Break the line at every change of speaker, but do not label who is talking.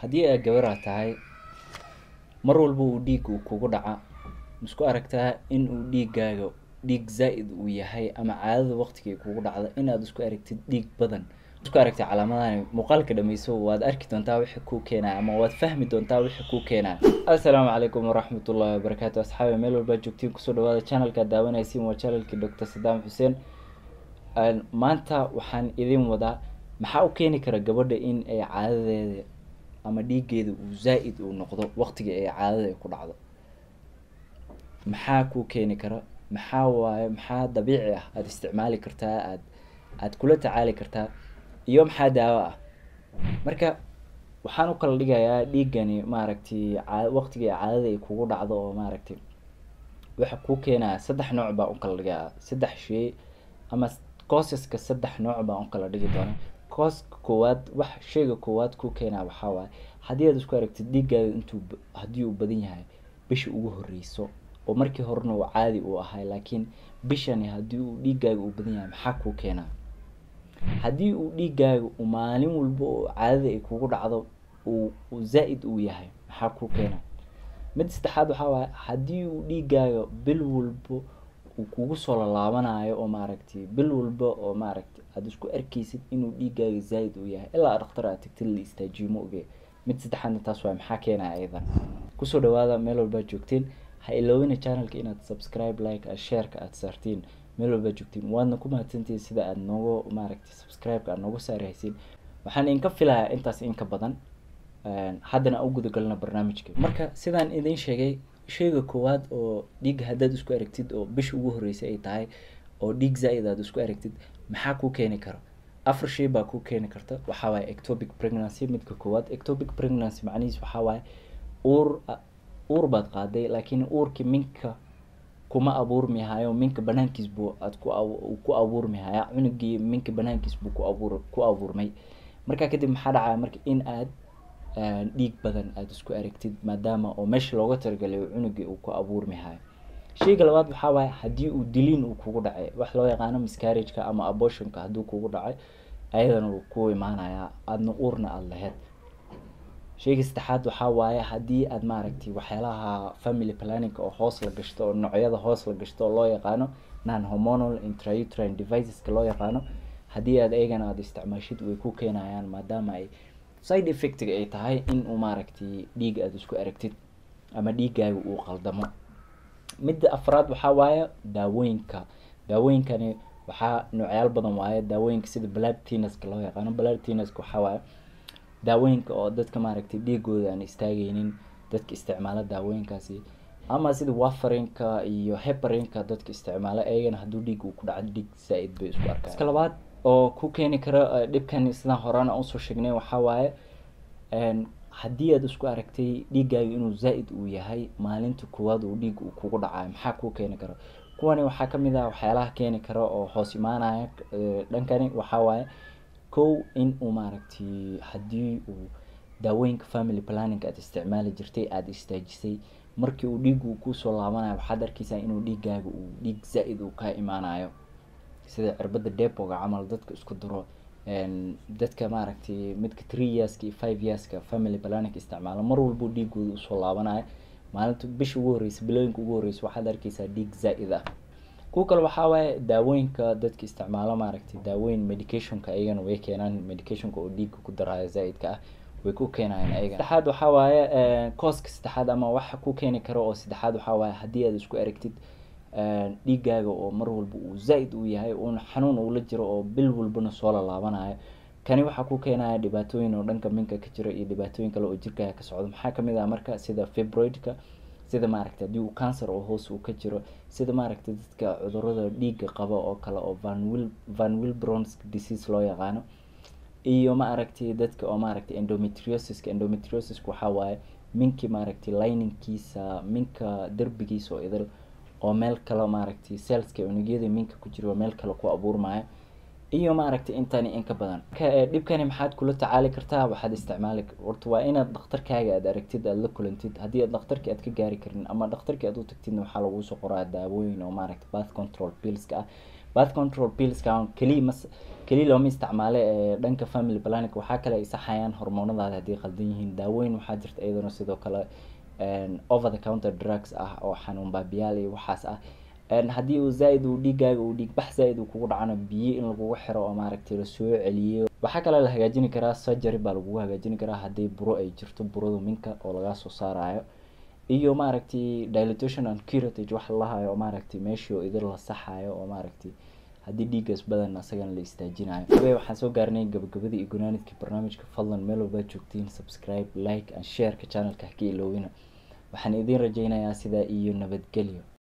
haddii aad gabaraa tahay mar walba uu dhiig uu kugu dhaca. Misku aragtaa in uu dhiigaaga dhiig zaa-id uu yahay ama caadada waqtigay kugu dhacda? Inaad isku aragtid dhiig badan. Isku aragtay calaamadahani muuqaalka dhameyso waad arki doontaa wixii kuu keenaya ama waad fahmi doontaa wixii kuu keenaya assalaamu calaykum waraxmatullahi wabarakaatu asxaabi meel walbaa joogtiin ku soo dhawaada channelka aad daawanaysiin waa channelkii doctor sadaam xuseen maanta waxaan idin wadaa maxaa u keeni kara gabadha in ay caadadeeda ama dhiiggeeda uu zaa-id uu noqdo waqtiga ay caadada ay ku dhacdo. Maxaa kuu keeni kara? Maxaa waaye? Maxaa dabiici ah? Aada isticmaali kartaa? Aad aada kula tacaali kartaa? Iyo maxaa daawo ah? Marka waxaan u kala dhigayaa dhiiggani maaragtay caa waqtigai caadada ay kugu dhacdo oo maaragtay waxa kuu keenaya saddex nooc baan u kala dhigayaa saddex shay ama causeska saddex nooc baan u kala dhigi doonaa causka koowaad wax shayga koowaad kuu keenaya waxaa waaye haddii aad isku aragtid dhiiggaaga intuu haddii uu badan yahay bisha ugu horreyso oo markii horena uu caadi uu ahay laakiin bishani haddii uu dhiiggaaga uu badan yahay maxaa kuu keenaa? Haddii uu dhiiggaaga uu maalin walba oo caadada ay kugu dhacdo zaa-id uu yahay maxaa kuu keenaa? Mid saddexaad waxaa waaye haddii uu dhiiggaaga bil walba kugu soo lalaabanayo oo maaragtay bil walba oo maaragtay aada isku arkaysid inuu dhiiggaaga zaa-id uu yahay. Ilaa dhakhtar aad tagtid la istaajiyo ma oge. Mid saddexaadna taas waay maxaa keenaya ayadan ku soo dhawaada meel walbaa joogtiin ha iloowina channelka inaad subscribe like a shareka aada saartiin. Meel walbaa joogtiin. Waadna ku mahadsantihiin sida aada noogu maaragtay subscribe-ka aada noogu saarhaysiin waxaan idinka filayaa intaas in ka badan. Haddana u gudagalna barnaamijka. Marka sidaan idin sheegay shayga koowaad oo dhiig haddaad isku aragtid oo bisha ugu horreysay ay tahay oo dhiig zaa-id aad isku aragtid maxaa kuu keeni kara afar shay baa kuu keeni karta. Waxaa waaye ectopic pregnancy midka koowaad. Ectopic pregnancy macnihiis waxaa waaye uur uur baad qaaday laakiin uurkii minka kuma abuurmi hayo minka banaankiis buu aad ku ku abuurmi cunugii minka banaankiis buu ku abuur ku abuurmay. Markaa kadib maxaa dhacaya marka in aad dhiig badan aada isku aragtid maadaama oo meesha looga talagalay cunugii uu ku abuurmi hayo shayga labaad waxaa waaye haddii uu diliin uu kugu dhacay wax loo yaqaano miscarrageka ama abortionka hadduu kugu dhacay ayadana wuu ku imaanayaa aadna uurna aada laheyd. Shayga saddexaad waxaa waaye haddii aad maaragtay waxyaalaha family planning oo hoos la gashto oo noocyada hoos la gashto oo loo yaqaano non hormonal intrauterine deviceska loo yaqaano haddii aad eegana aada isticmaashid way ku keenayaan maadaama ay side effectiga ay tahay in uu maaragtay dhiig aada isku aragtid ama dhiiggaaga uu qaldamo. Midda afraad waxaa waaye daawooyinka daawooyinkani waxaa noocyaal badan waaye daawooyinka sida blood loo yaqaano. Blood waxaa waaye daawooyinka oo dadka maaragtay dhiigooda aan istaageynin dadka isticmaala daawooyinkaasi ama sida wafarinka iyo heparinka dadka isticmaala ayagana hadduu dhiig uu ku dhaco dhiig zaa-id bay isku arkaa iska labaad oo ku keeni kara dhibkan sidaan horaan aan u soo sheegnay waxaa waaye haddii aad isku aragtay dhiiggaaga inuu zaa-id uu yahay maalinta koowaad uu dhiig kugu dhacayo maxaa kuu keeni kara kuwani waxaa ka mid ah waxyaalaha keeni kara oo hoos imaanaya dhankani waxaa waaye kow in uu maaragtay haddii uu daawooyinka family planning aada isticmaali jirtay aada istaajisay markii uu dhiig uu ku soo laabanayo waxaad arkeysaa inuu dhiiggaaga uu dhiig zaa-id uu kaa imaanayo sida cirbada depoga camal dadka isku duro dadka maaragtay midka three yearska iyo five yearska family planning isticmaalo. Mar walbo dhiigooda u soo laabanayo. Maalinta bisha ugu horreysa bilooyinka ugu horreysa waxaad arkeysaa dhiig zaa-id ah. Kuwa kale waxaa waaye daawooyinka dadka isticmaalo maaragtay daawooyin medicationka ayagana way keenaan. Medicationka oo dhiigga ku daraayo zaa-idka ah way ku keenayaan ayaga saddexaad waxaa waaye cooska saddexaad ama waxa ku keeni kara oo saddexaad waxaa waaye haddii aad isku aragtid dhiiggaaga oo mar walba uu zaa-id uu yahay uuna xanuun uula jiro oo bil walbana soo lalaabanayo kani waxaa ku keenaya dhibaatooyin oo dhanka minka ka jira iyo dhibaatooyin kale oo jirkaaga ka socdo. Maxaa ka mid ah marka? Sida fibroidka sida maaragtay haddii uu cancer oo hoos uu ka jiro sida maaragtay dadka cudurrada dhiigga qaba oo kale oo van wil van wilbrons disease loo yaqaano. Iyo maaragtay dadka oo maaragtay endometriosiska. Endometriosiska waxaa waaye minkii maaragtay liningkiisa minka derbigiisa oo idil oo meel kale maaragtay selska unugyada minka ku jira oo meel kale ku abuurmaya iyo maaragtay intani in badan. Dhibkani maxaad kula tacaali kartaa? Waxaad isticmaali horta waa inaad dhakhtarkaaga aad aragtid aada la kulantid haddii aad dhakhtarkii aad ka gaari karin ama dhakhtarkii aad u tagtidna waxaa laguu soo qoraa daawooyin oo maaragtay bath control pillska ah. Birth control pillskan keliya keliya looma isticmaale ee dhanka family planning waxaa kale ay saxayaan hormoonadaada haddii qaldan yihiin. Daaweyn waxaa jirta iyadana sidoo kale over the counter drugs ah oo xanuun baabiyaal iyo waxaas ah. Haddii uu zaa-id uu dhiigaaga uu dhiig bax zaa-id uu kugu dhacana biyo in lagugu xiro oo maaragtay la soo celiyo waxaa kaloo la hagaajini karaa surgery baa lagugu hagaajini karaa haddii buro ay jirto burada minka oo lagaa soo saarayo iyo maaragtay dilatation and curatage wax lalahayo oo maaragtay meeshii oo idin la saxayo oo maaragtay haddii dhiigaas badan asagana la istaajinayo oge waxaan soo gaarnay gabagabadii iyo gunaanidkii barnaamijka fadlan meel walbaa joogtiin subscribe like and shareka channelka haka iloowina waxaan idiin rajeynayaa sidaa iyo nabadgelyo